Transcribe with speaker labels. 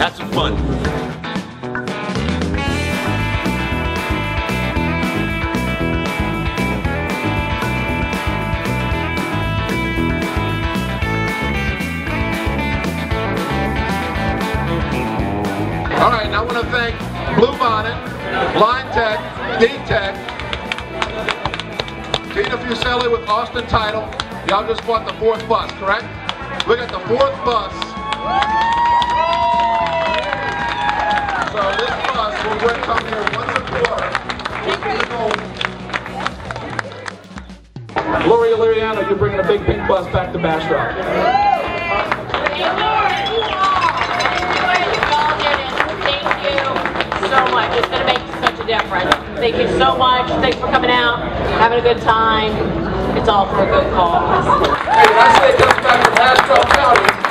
Speaker 1: Have some fun. All right, now I want to thank Blue Bonnet, Line Tech, D-Tech, Tina Fuselli with Austin Title. Y'all just bought the fourth bus, correct? Look at the fourth bus. Bus will come here once a quarter. Gloria Liriano, you're bringing a big pink bus back to Bastrop.
Speaker 2: Thank you so much. It's going to make such a difference. Thank you so much. Thanks for coming out, having a good time. It's all for a good cause.
Speaker 1: Hey, when I say it comes back from Bastrop County,